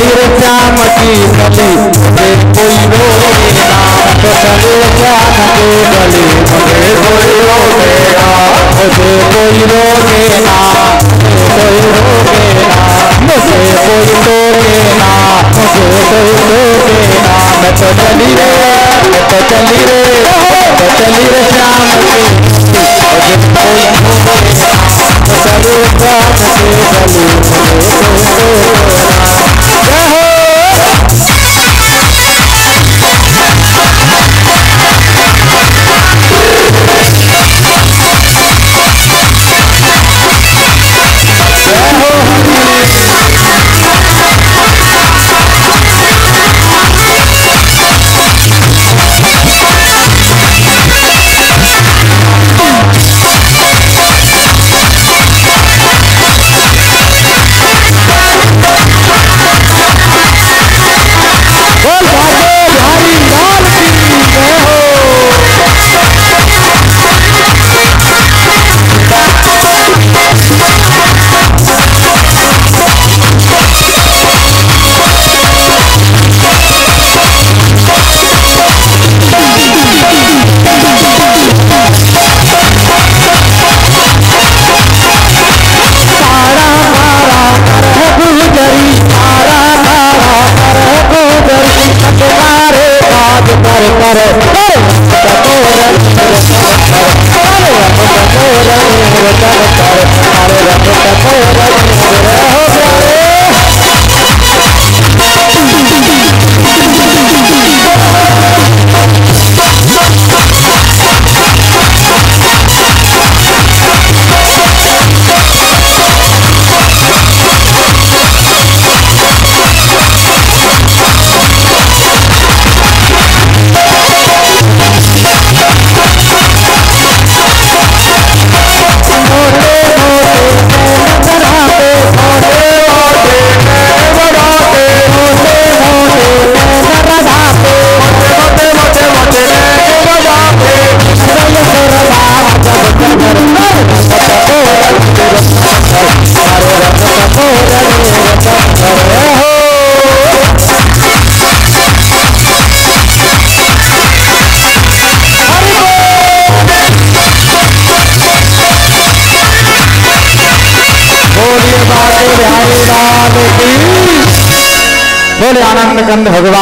चलिए श्याम की गली मुझे कोई रोकेगा तो चलिए श्याम की गली मुझे कोई रोकेगा मुझे कोई रोकेगा कोई रोकेगा मुझे कोई रोकेगा मुझे कोई रोकेगा मैं तो चली रे मैं तो चली रे मैं तो चली रे भगवान।